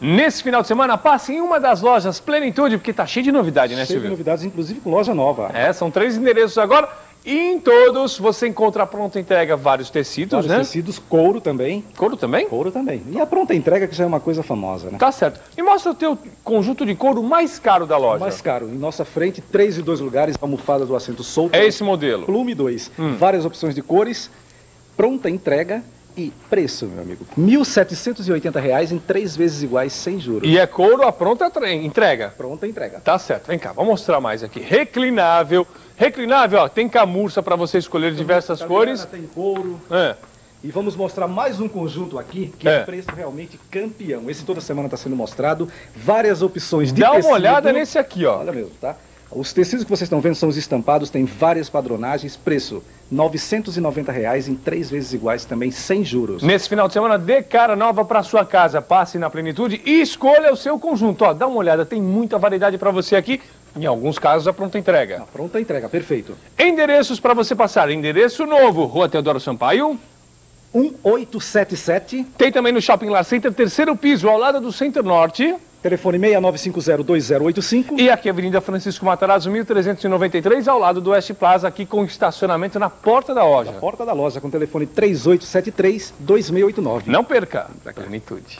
Nesse final de semana, passe em uma das lojas Plenitude, porque tá cheio de novidade, né, Cheio de Silvio? novidades, inclusive com loja nova. É, são três endereços agora. E em todos você encontra a pronta entrega vários tecidos, Vários né? tecidos, couro também. Couro também? Couro também. E a pronta entrega, que já é uma coisa famosa, né? Tá certo. E mostra o teu conjunto de couro mais caro da loja. Mais caro. Em nossa frente, três e dois lugares, almofada do assento solto. É esse modelo. Plume 2. Hum. Várias opções de cores, pronta entrega e preço, meu amigo. 1.780 reais em três vezes iguais, sem juros. E é couro a pronta tre- entrega. Pronta entrega. Tá certo. Vem cá, vou mostrar mais aqui. Reclinável. Reclinável, ó, tem camurça para você escolher diversas Italiana, cores. Tem couro. É. E vamos mostrar mais um conjunto aqui, que É. é, preço realmente campeão. Esse toda semana está sendo mostrado. Várias opções de Dá uma tecido. olhada nesse aqui, ó. Olha mesmo, tá? Os tecidos que vocês estão vendo são os estampados, tem várias padronagens, preço 990 reais em três vezes iguais também, sem juros. Nesse final de semana, dê cara nova para sua casa. Passe na plenitude e escolha o seu conjunto. Ó, dá uma olhada, tem muita variedade para você aqui. Em alguns casos, a pronta entrega. Ah, Pronta entrega, perfeito. Endereços para você passar. Endereço novo, Rua Teodoro Sampaio. 1877, Tem também no Shopping Lar Center, terceiro piso, ao lado do Center Norte. Telefone 69502085. E aqui, Avenida Francisco Matarazzo, 1393, ao lado do West Plaza, aqui com estacionamento na porta da loja. Porta da loja com telefone 3873-2689. Não perca, plenitude.